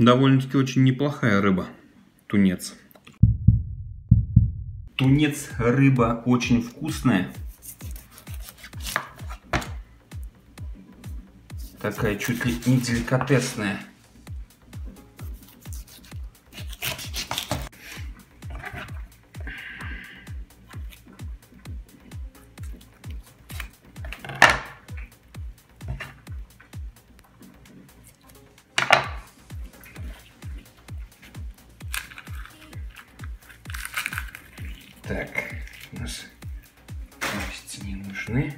Довольно-таки очень неплохая рыба. Тунец. Тунец рыба очень вкусная. Такая чуть ли не деликатесная. Нужны.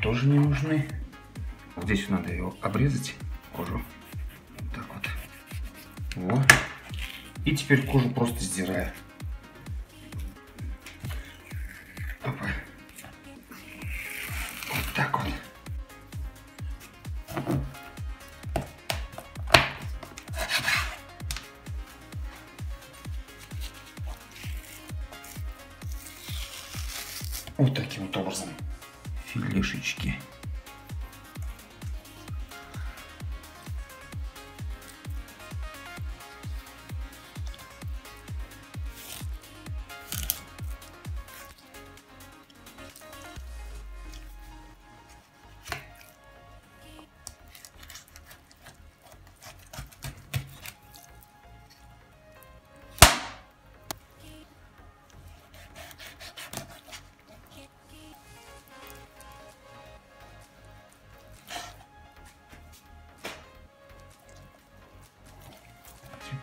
Тоже не нужны. Вот здесь надо его обрезать, кожу. Так вот. Вот. И теперь кожу просто сдираю. Вот таким вот образом. Филешечки.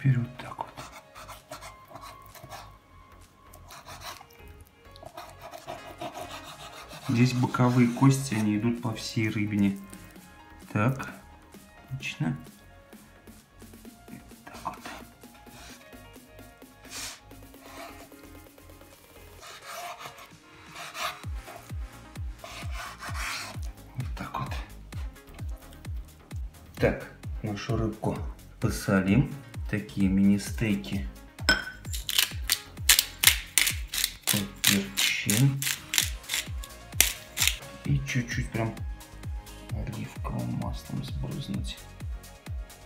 Теперь вот так вот. Здесь боковые кости, они идут по всей рыбине. Так, отлично. Так вот. Вот так вот. Так, нашу рыбку посолим. Такие мини-стейки. Поперчим. И чуть-чуть прям оливковым маслом сбрызнуть.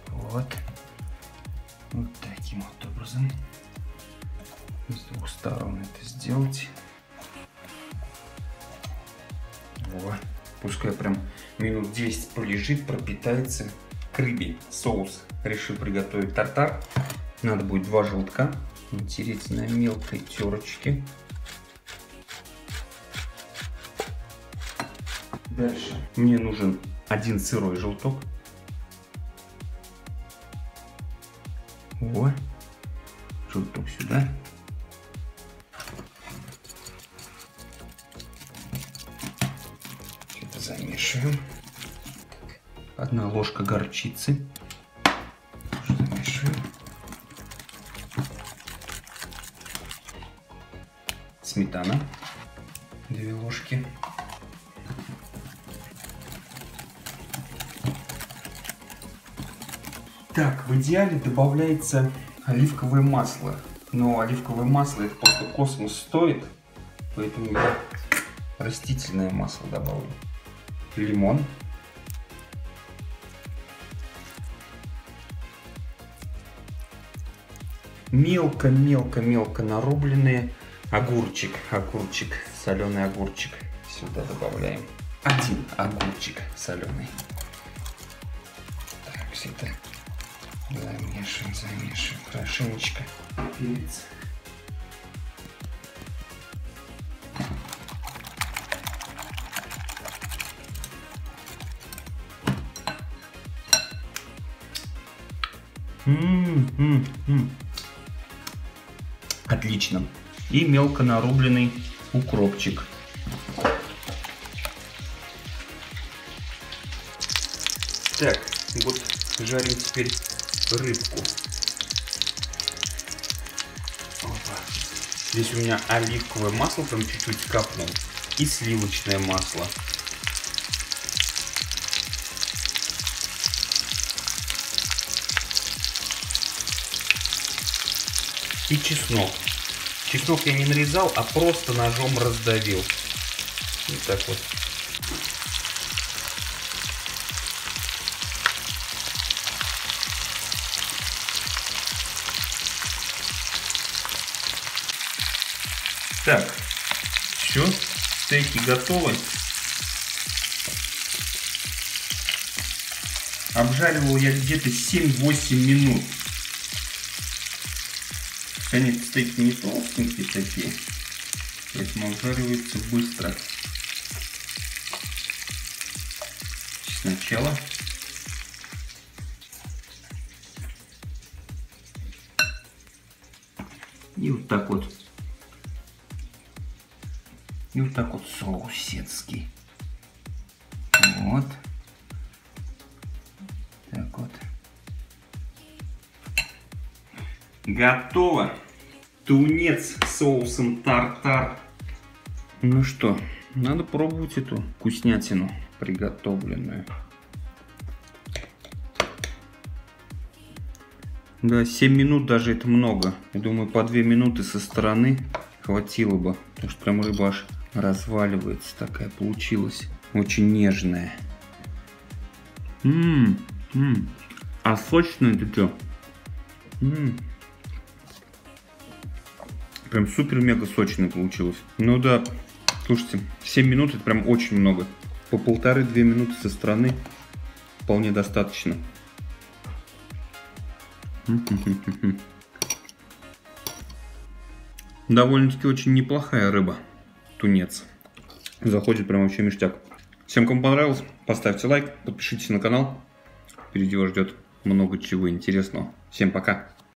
Вот. Вот таким вот образом. С двух сторон это сделать. Вот. Пускай прям минут 10 полежит, пропитается к рыбе. Соус решил приготовить тартар. Надо будет два желтка натереть на мелкой терочке. Дальше мне нужен один сырой желток. О, желток сюда. Замешиваем. Одна ложка горчицы. Замешиваем. Сметана. Две ложки. Так, в идеале добавляется оливковое масло. Но оливковое масло это просто космос стоит. Поэтому я растительное масло добавлю. Лимон. Мелко-мелко-мелко нарубленные огурчик. Огурчик, соленый огурчик. Сюда добавляем. Один огурчик соленый. Так, все это Замешиваем, замешиваем хорошенечко. Перец. М-м-м. Отлично. И мелко нарубленный укропчик. Так, вот жарим теперь рыбку. Опа. Здесь у меня оливковое масло, там чуть-чуть капнул. И сливочное масло. И чеснок. Чеснок я не нарезал, а просто ножом раздавил. Вот так вот. Так, все, стейки готовы. Обжаривал я где-то 7-8 минут. Конечно, стейки не толстенькие такие, поэтому обжаривается быстро. Сначала и вот так вот. И вот так вот соус сетский. Вот. Так вот. Готово. Тунец соусом тартар. Ну что, надо пробовать эту вкуснятину приготовленную. Да, 7 минут даже это много. Я думаю, по 2 минуты со стороны хватило бы. Потому что прям рыба аж разваливается. Такая получилась. Очень нежная. Ммм, ммм. А сочная это что? Ммм. Прям супер-мега сочная получилось. Ну да, слушайте, 7 минут это прям очень много. По полторы-две минуты со стороны вполне достаточно. Довольно-таки очень неплохая рыба. Тунец. Заходит прям вообще ништяк. Всем, кому понравилось, поставьте лайк, подпишитесь на канал. Впереди вас ждет много чего интересного. Всем пока.